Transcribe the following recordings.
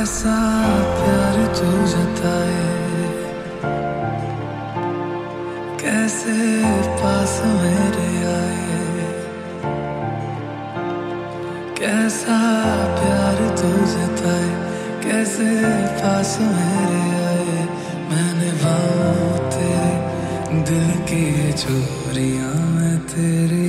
ऐसा प्यार जो जताए कैसे पास मेरे आए। कैसा प्यार जो जताए कैसे पास मेरे आए। मैंने भाव तेरे दिल की चोरिया में तेरी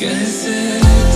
guess it